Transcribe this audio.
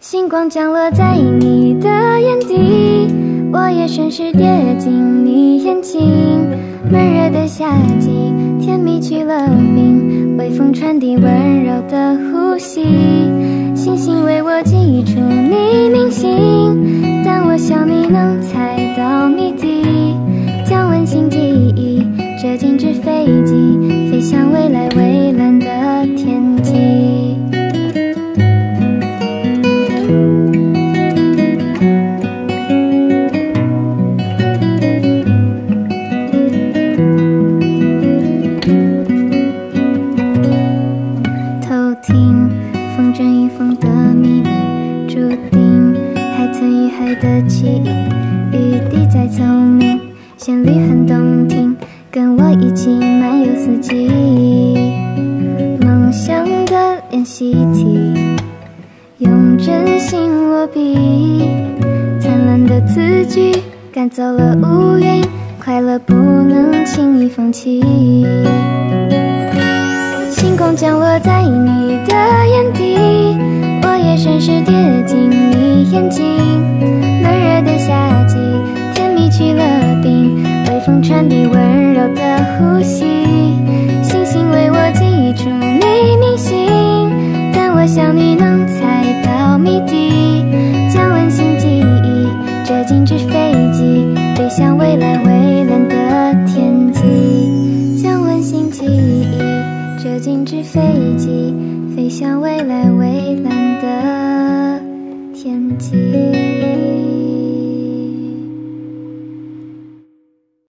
星光降落在你的眼底，我也顺势跌进你眼睛。闷热的夏季，甜蜜去了冰，微风传递温柔的呼吸。注定海豚与海的记忆。雨滴再聪明，旋律很动听，跟我一起漫游四季。梦想的练习题，用真心落笔，灿烂的字句赶走了乌云，快乐不能轻易放弃。星光降落在你的你眼睛。闷热的夏季，甜蜜去了冰，微风传递温柔的呼吸。星星为我寄出你明信，但我想你能猜到谜底。将温馨记忆折进纸飞机，飞向未来蔚蓝的天际。将温馨记忆折进纸飞机，飞向未来蔚蓝的。